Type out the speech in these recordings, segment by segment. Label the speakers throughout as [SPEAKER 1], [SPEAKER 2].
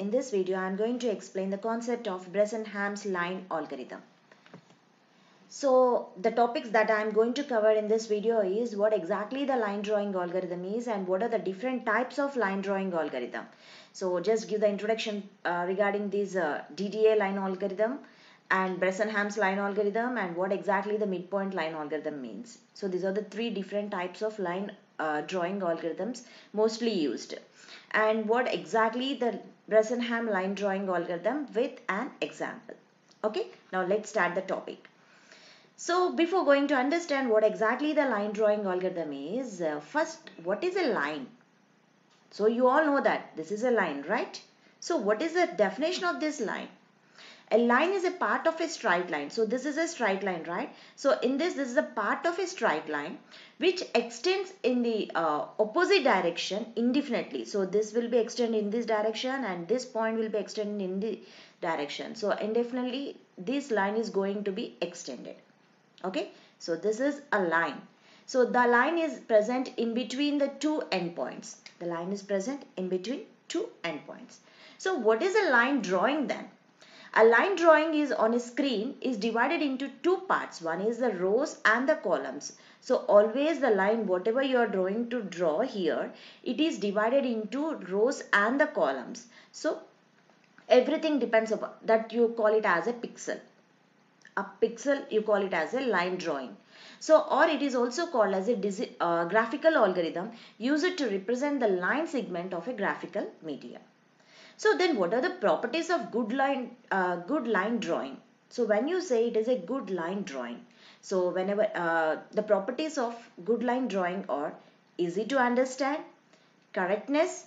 [SPEAKER 1] In this video, I am going to explain the concept of Bresenham's line algorithm. So, the topics that I am going to cover in this video is what exactly the line drawing algorithm is and what are the different types of line drawing algorithm. So, just give the introduction uh, regarding this uh, DDA line algorithm and Bresenham's line algorithm and what exactly the midpoint line algorithm means. So, these are the three different types of line uh, drawing algorithms mostly used and what exactly the Bresenham line drawing algorithm with an example. Okay, now let's start the topic. So before going to understand what exactly the line drawing algorithm is, uh, first what is a line? So you all know that this is a line, right? So what is the definition of this line? A line is a part of a straight line. So this is a straight line, right? So in this, this is a part of a straight line which extends in the uh, opposite direction indefinitely. So this will be extended in this direction and this point will be extended in the direction. So indefinitely this line is going to be extended. Okay. So this is a line. So the line is present in between the two endpoints. The line is present in between two endpoints. So what is a line drawing then? A line drawing is on a screen is divided into two parts. One is the rows and the columns. So always the line whatever you are drawing to draw here, it is divided into rows and the columns. So everything depends upon that you call it as a pixel. A pixel you call it as a line drawing. So or it is also called as a uh, graphical algorithm used to represent the line segment of a graphical media. So then what are the properties of good line, uh, good line drawing? So when you say it is a good line drawing, so whenever uh, the properties of good line drawing are easy to understand, correctness,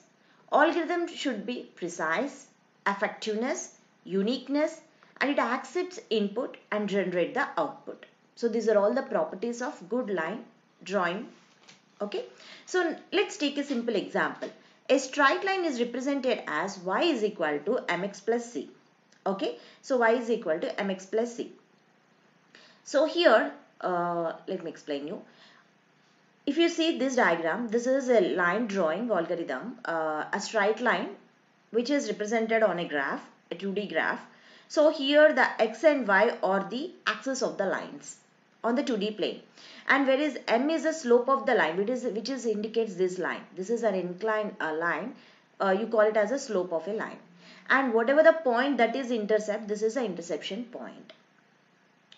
[SPEAKER 1] algorithm should be precise, effectiveness, uniqueness, and it accepts input and generate the output. So these are all the properties of good line drawing. Okay. So let's take a simple example. A straight line is represented as y is equal to mx plus c. Okay, so y is equal to mx plus c. So here, uh, let me explain you. If you see this diagram, this is a line drawing algorithm, uh, a straight line which is represented on a graph, a 2D graph. So here the x and y are the axis of the lines on the 2D plane. And whereas m is the slope of the line, which is which is indicates this line. This is an inclined uh, line. Uh, you call it as a slope of a line. And whatever the point that is intercept, this is the interception point.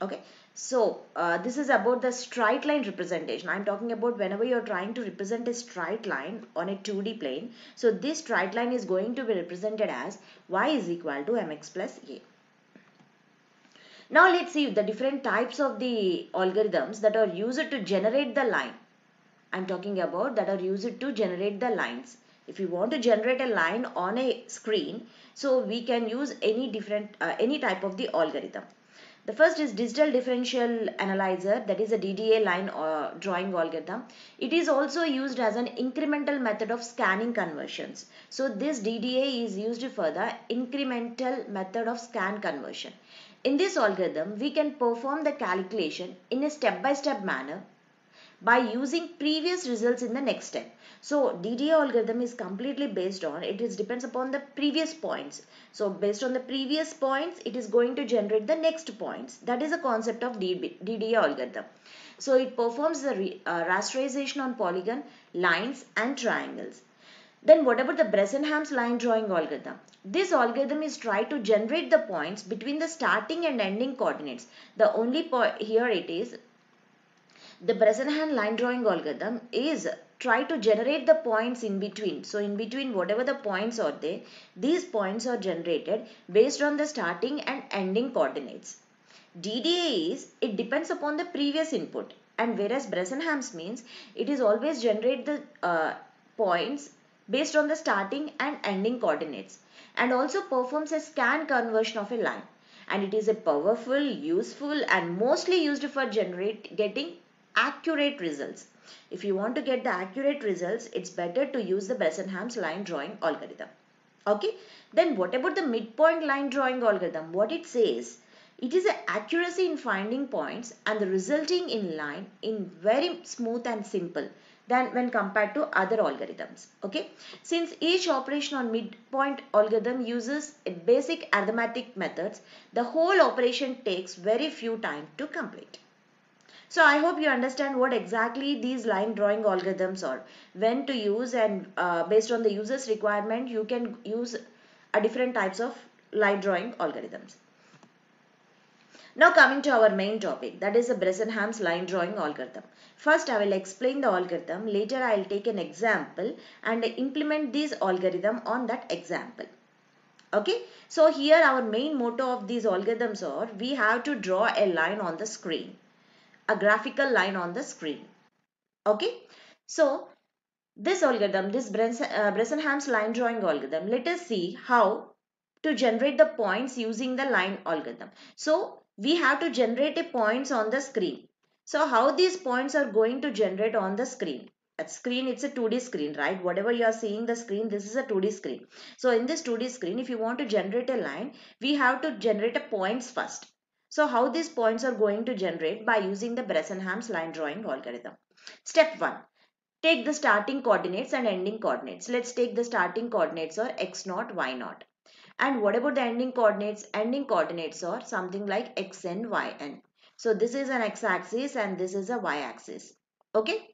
[SPEAKER 1] Okay. So uh, this is about the straight line representation. I'm talking about whenever you're trying to represent a straight line on a 2D plane. So this straight line is going to be represented as y is equal to mx plus a. Now let's see the different types of the algorithms that are used to generate the line. I'm talking about that are used to generate the lines. If you want to generate a line on a screen, so we can use any different, uh, any type of the algorithm. The first is digital differential analyzer that is a DDA line uh, drawing algorithm. It is also used as an incremental method of scanning conversions. So this DDA is used for the incremental method of scan conversion. In this algorithm, we can perform the calculation in a step-by-step -step manner by using previous results in the next step. So DDA algorithm is completely based on, it is depends upon the previous points. So based on the previous points, it is going to generate the next points. That is the concept of DDA algorithm. So it performs the uh, rasterization on polygon, lines and triangles. Then what about the Bresenham's line drawing algorithm? This algorithm is try to generate the points between the starting and ending coordinates. The only point here it is the Bresenham line drawing algorithm is try to generate the points in between. So in between whatever the points are there, these points are generated based on the starting and ending coordinates. DDA is, it depends upon the previous input and whereas Bresenham's means, it is always generate the uh, points based on the starting and ending coordinates and also performs a scan conversion of a line and it is a powerful, useful and mostly used for generate getting accurate results. If you want to get the accurate results, it's better to use the Bresenham's line drawing algorithm. Okay, then what about the midpoint line drawing algorithm? What it says, it is an accuracy in finding points and the resulting in line in very smooth and simple. than when compared to other algorithms. Okay. Since each operation on midpoint algorithm uses basic arithmetic methods, the whole operation takes very few time to complete. So I hope you understand what exactly these line drawing algorithms are, when to use and uh, based on the user's requirement, you can use a different types of line drawing algorithms. Now coming to our main topic that is the Bresenham's line drawing algorithm. First I will explain the algorithm later I will take an example and implement this algorithm on that example. Okay so here our main motto of these algorithms are we have to draw a line on the screen a graphical line on the screen. Okay. So this algorithm, this uh, Bresenham's line drawing algorithm, let us see how to generate the points using the line algorithm. So we have to generate a points on the screen. So how these points are going to generate on the screen? At screen, it's a 2D screen, right? Whatever you are seeing the screen, this is a 2D screen. So in this 2D screen, if you want to generate a line, we have to generate a points first. So how these points are going to generate by using the Bresenham's line drawing algorithm. Step 1. Take the starting coordinates and ending coordinates. Let's take the starting coordinates or x 0 y 0 And what about the ending coordinates? Ending coordinates are something like xn, yn. So this is an x-axis and this is a y-axis. Okay?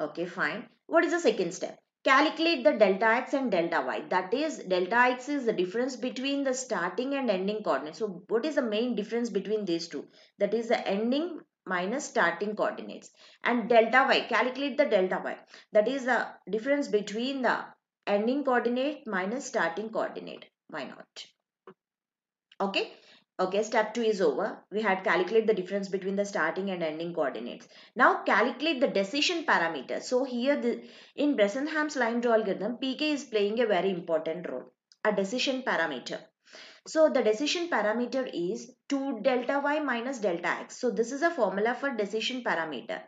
[SPEAKER 1] Okay, fine. What is the second step? Calculate the delta x and delta y. That is, delta x is the difference between the starting and ending coordinates. So, what is the main difference between these two? That is the ending minus starting coordinates. And delta y, calculate the delta y. That is the difference between the ending coordinate minus starting coordinate. Why not? Okay. Okay, step 2 is over. We had calculate the difference between the starting and ending coordinates. Now calculate the decision parameter. So here the, in Bresenham's line algorithm, pk is playing a very important role. A decision parameter. So the decision parameter is 2 delta y minus delta x. So this is a formula for decision parameter.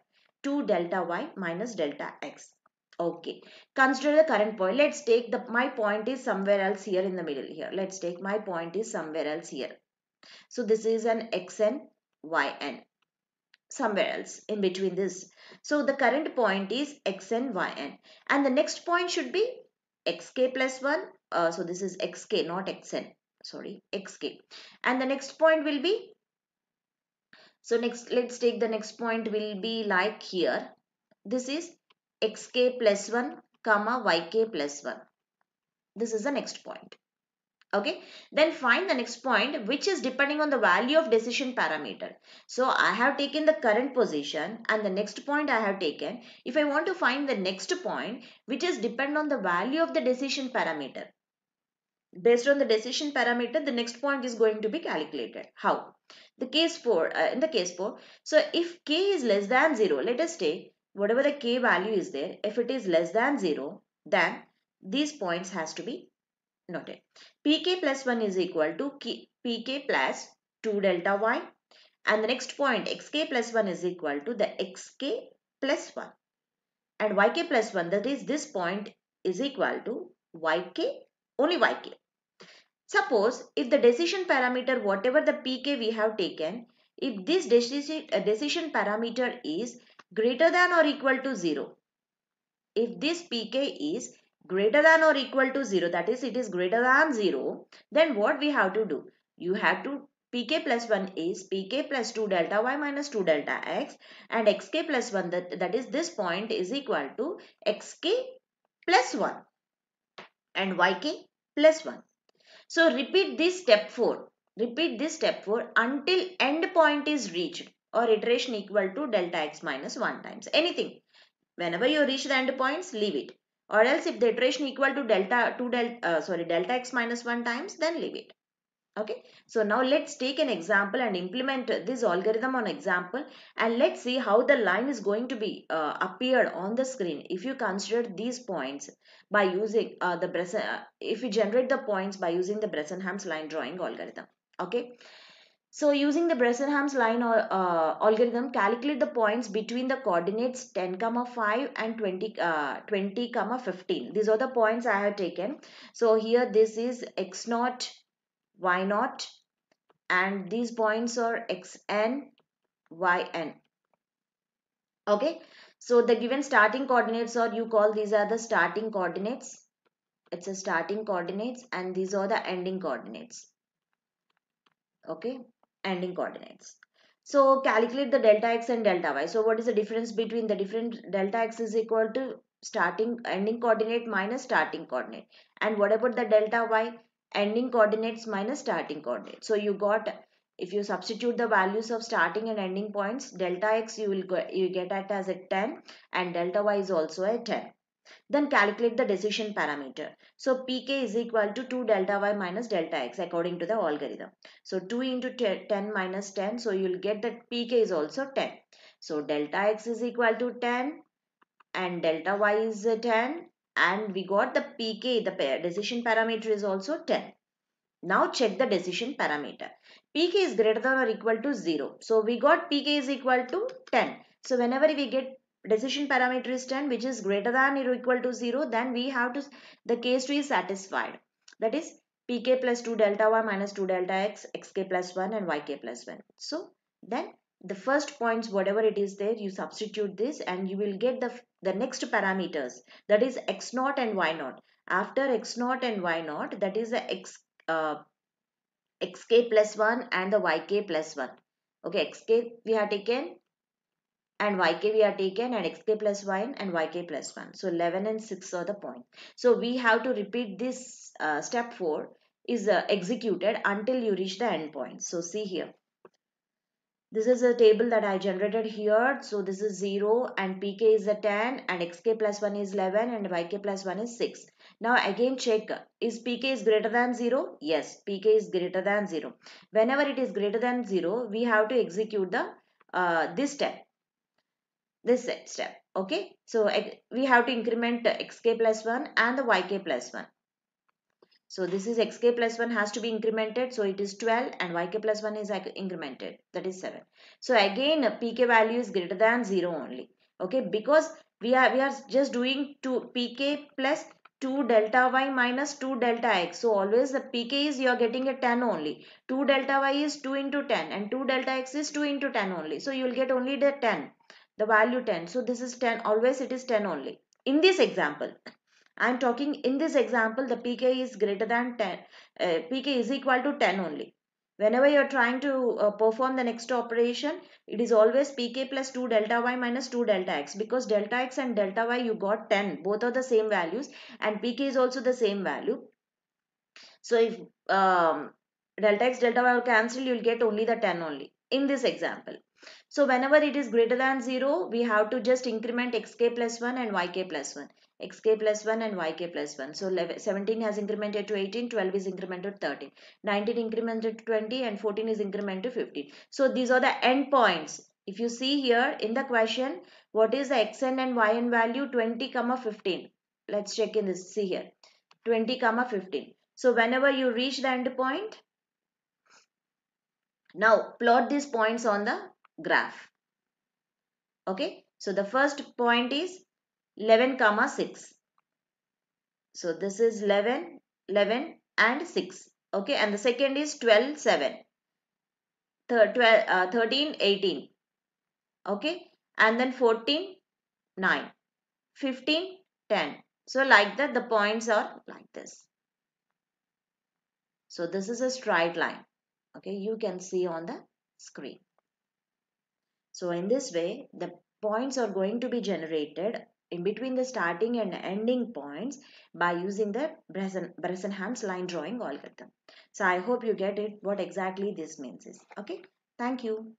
[SPEAKER 1] 2 delta y minus delta x. Okay. Consider the current point. Let's take the my point is somewhere else here in the middle here. Let's take my point is somewhere else here. So this is an xn, yn somewhere else in between this. So the current point is xn, yn and the next point should be xk plus 1. Uh, so this is xk not xn sorry xk and the next point will be so next let's take the next point will be like here. This is xk plus 1 comma yk plus 1 this is the next point okay? Then find the next point which is depending on the value of decision parameter. So i have taken the current position and the next point i have taken. If i want to find the next point which is depend on the value of the decision parameter. Based on the decision parameter the next point is going to be calculated. How? The case 4 uh, in the case 4 so if k is less than 0 let us take whatever the k value is there. If it is less than 0 then these points has to be noted. pk plus 1 is equal to pk plus 2 delta y and the next point xk plus 1 is equal to the xk plus 1 and yk plus 1 that is this point is equal to yk only yk. Suppose if the decision parameter whatever the pk we have taken if this decision, uh, decision parameter is greater than or equal to 0 if this pk is greater than or equal to 0 that is it is greater than 0 then what we have to do? You have to pk plus 1 is pk plus 2 delta y minus 2 delta x and xk plus 1 that, that is this point is equal to xk plus 1 and yk plus 1 so repeat this step 4 repeat this step 4 until end point is reached or iteration equal to delta x minus 1 times anything. Whenever you reach the end points leave it or else if the iteration equal to delta 2 delta uh, sorry delta x minus 1 times then leave it. Okay? So now let's take an example and implement this algorithm on example and let's see how the line is going to be uh, appeared on the screen. If you consider these points by using uh, the Bresen, uh, if you generate the points by using the Bresenham's line drawing algorithm. Okay so using the Bresenham's line or, uh, algorithm, calculate the points between the coordinates 10, comma 5 and 20, uh, 20, comma 15. These are the points I have taken. So here this is x naught, y naught and these points are xn, yn. Okay. So the given starting coordinates or you call these are the starting coordinates. It's a starting coordinates and these are the ending coordinates. Okay, ending coordinates. So calculate the delta x and delta y. So what is the difference between the different delta x is equal to starting ending coordinate minus starting coordinate. And what about the delta y? Ending coordinates minus starting coordinate. So you got if you substitute the values of starting and ending points delta x you will go, you get it as a 10 and delta y is also a 10 then calculate the decision parameter. So pk is equal to 2 delta y minus delta x according to the algorithm. So 2 into 10 minus 10. So you will get that pk is also 10. So delta x is equal to 10 and delta y is 10 and we got the pk, the decision parameter is also 10. Now check the decision parameter. pk is greater than or equal to 0. So we got pk is equal to 10. So whenever we get decision parameter is 10 which is greater than or equal to 0 then we have to the case 2 is satisfied. That is pk plus 2 delta y minus 2 delta x xk plus 1 and yk plus 1 so then the first points whatever it is there you substitute this and you will get the the next parameters. That is x naught and y naught. After x naught and y naught that is the x uh, xk plus 1 and the yk plus 1 okay xk we have taken and yk we are taken and xk plus 1 and yk plus 1. So 11 and 6 are the point. So we have to repeat this uh, step 4 is uh, executed until you reach the end point. So see here. This is a table that I generated here. So this is 0 and pk is a 10 and xk plus 1 is 11 and yk plus 1 is 6. Now again check is pk is greater than 0? Yes, pk is greater than 0. Whenever it is greater than 0, we have to execute the uh, this step this step okay? So we have to increment xk plus 1 and the yk plus 1 so this is xk plus 1 has to be incremented so it is 12 and yk plus 1 is incremented that is 7 so again pk value is greater than 0 only okay? Because we are we are just doing 2 pk plus 2 delta y minus 2 delta x. So always the pk is you are getting a 10 only. 2 delta y is 2 into 10 and 2 delta x is 2 into 10 only. So you will get only the 10 the value 10 so this is 10 always it is 10 only. In this example i am talking in this example the pk is greater than 10 uh, pk is equal to 10 only. Whenever you are trying to uh, perform the next operation it is always pk plus 2 delta y minus 2 delta x because delta x and delta y you got 10 both are the same values and pk is also the same value. So if um, delta x delta y will cancel you will get only the 10 only in this example so whenever it is greater than 0, we have to just increment xk plus 1 and yk plus 1. xk plus 1 and yk plus 1. So 17 has incremented to 18, 12 is incremented to 13, 19 incremented to 20 and 14 is incremented to 15. So these are the end points. If you see here in the question, what is the xn and yn value 20 comma 15. Let's check in this, see here 20 comma 15. So whenever you reach the end point, now plot these points on the graph. Okay, so the first point is 11 comma 6. So this is 11, 11 and 6. Okay, and the second is 12, 7. Third, 12, uh, 13, 18. Okay, and then 14, 9. 15, 10. So like that the points are like this. So this is a straight line. Okay, you can see on the screen. So in this way, the points are going to be generated in between the starting and ending points by using the Bresenham's line drawing algorithm. So I hope you get it what exactly this means is. Okay. Thank you.